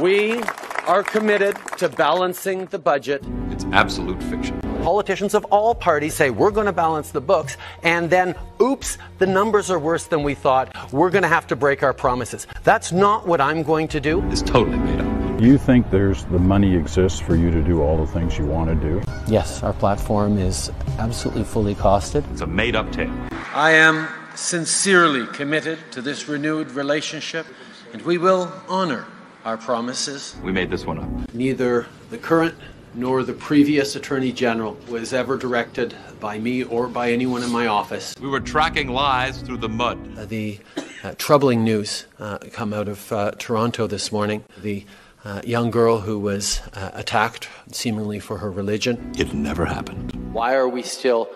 We are committed to balancing the budget. It's absolute fiction. Politicians of all parties say we're going to balance the books, and then, oops, the numbers are worse than we thought. We're going to have to break our promises. That's not what I'm going to do. It's totally made up. You think there's the money exists for you to do all the things you want to do? Yes, our platform is absolutely fully costed. It's a made up tale. I am sincerely committed to this renewed relationship, and we will honor our promises. We made this one up. Neither the current nor the previous Attorney General was ever directed by me or by anyone in my office. We were tracking lies through the mud. Uh, the uh, troubling news uh, come out of uh, Toronto this morning. The uh, young girl who was uh, attacked, seemingly for her religion. It never happened. Why are we still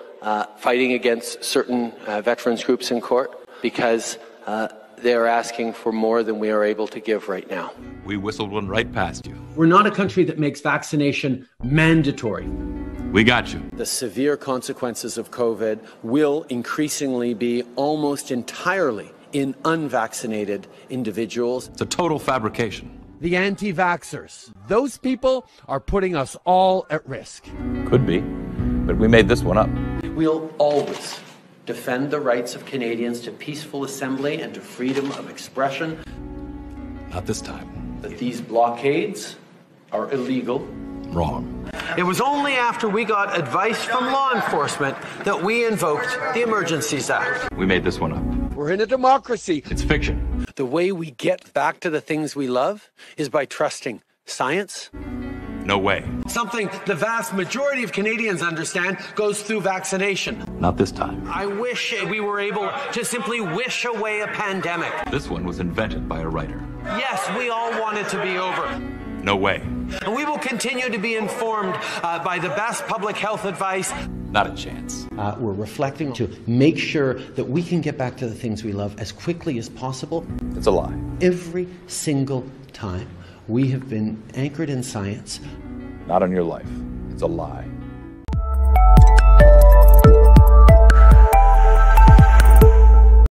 fighting against certain veterans groups in court? Because they are asking for more than we are able to give right now. We whistled one right past you. We're not a country that makes vaccination mandatory. We got you. The severe consequences of COVID will increasingly be almost entirely in unvaccinated individuals. It's a total fabrication. The anti vaxxers, those people are putting us all at risk. Could be, but we made this one up. We'll always defend the rights of Canadians to peaceful assembly and to freedom of expression. Not this time. That these blockades are illegal. Wrong. It was only after we got advice from law enforcement that we invoked the Emergencies Act. We made this one up. We're in a democracy. It's fiction. The way we get back to the things we love is by trusting science. No way. Something the vast majority of Canadians understand goes through vaccination. Not this time. I wish we were able to simply wish away a pandemic. This one was invented by a writer. Yes, we all want it to be over. No way. And we will continue to be informed uh, by the best public health advice. Not a chance. Uh, we're reflecting to make sure that we can get back to the things we love as quickly as possible. It's a lie. Every single time we have been anchored in science. Not on your life. It's a lie.